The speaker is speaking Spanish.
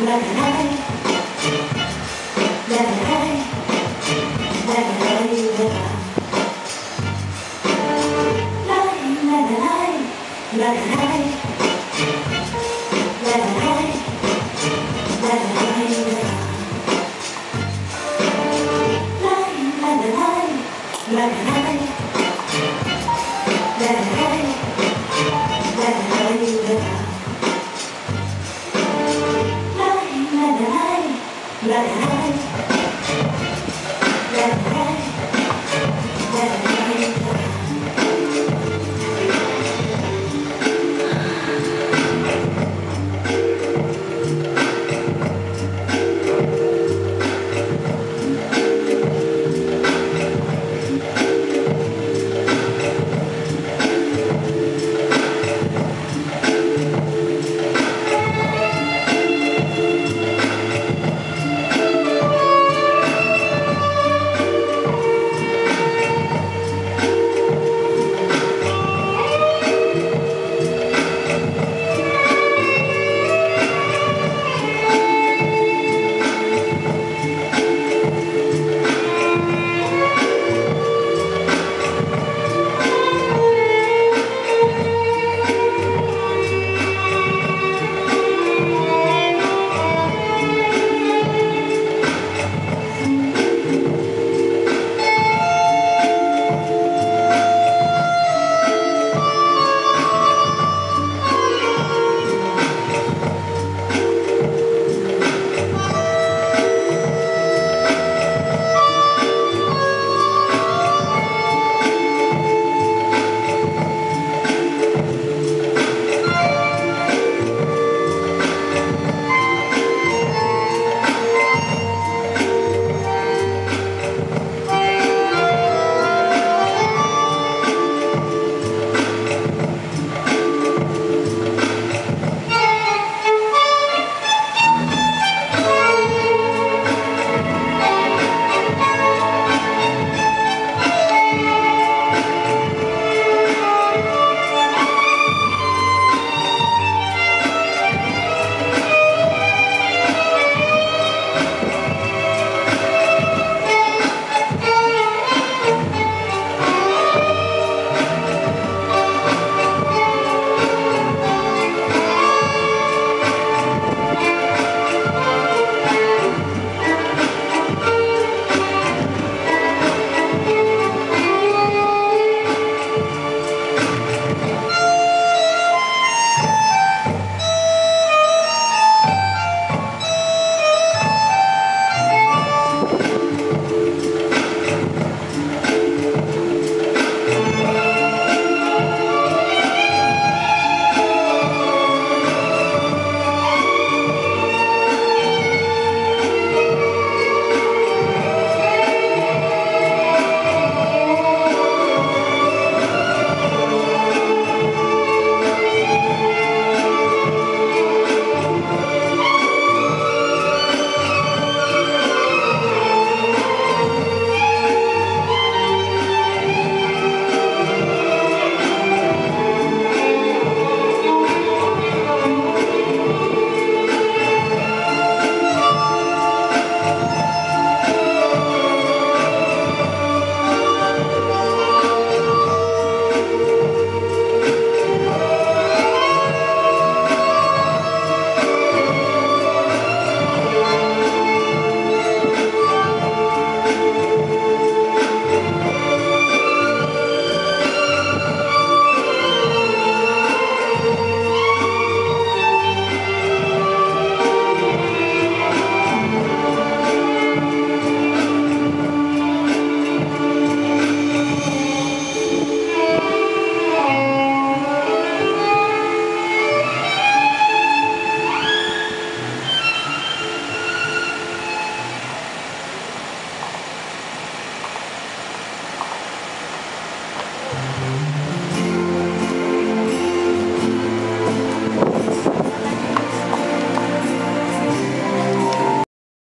La